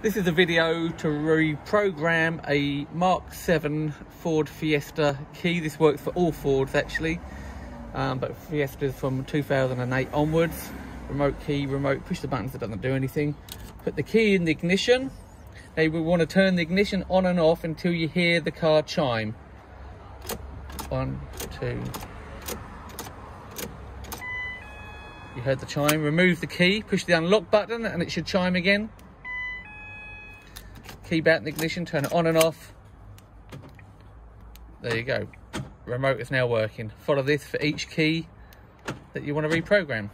This is a video to reprogram a Mark 7 Ford Fiesta key. This works for all Fords actually, um, but Fiestas from 2008 onwards. Remote key, remote, push the buttons, it doesn't do anything. Put the key in the ignition. Now you will want to turn the ignition on and off until you hear the car chime. One, two. You heard the chime. Remove the key, push the unlock button and it should chime again key back in the ignition, turn it on and off. There you go. Remote is now working. Follow this for each key that you want to reprogram.